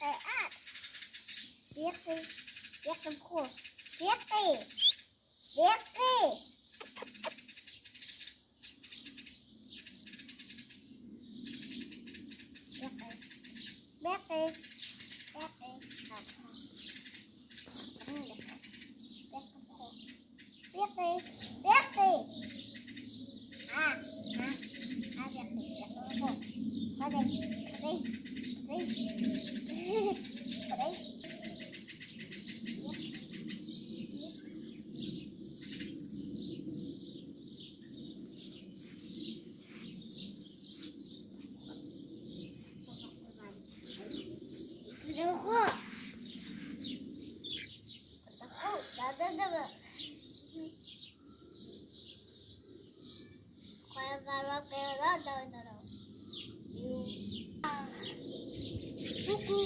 cái át biết đi biết trong khu biết đi biết đi. Biết đi biết đi biết đi. Học biết đi biết đi. À à à biết đi? Biết trong khu đi, đây vào đây vào đây Đâu có. Đâu, đâu, đâu, đâu, đâu. Khoai vào vào cái đó, đâu, đâu, đâu. À. Cuckoo.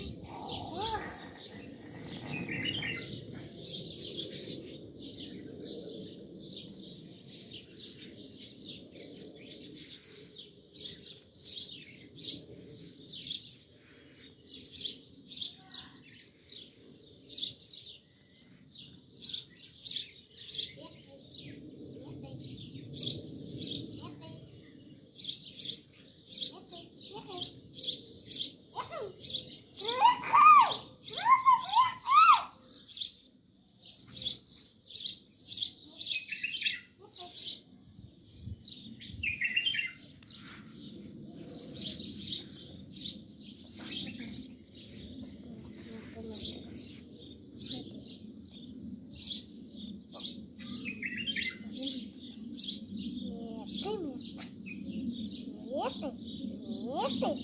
Tỉa.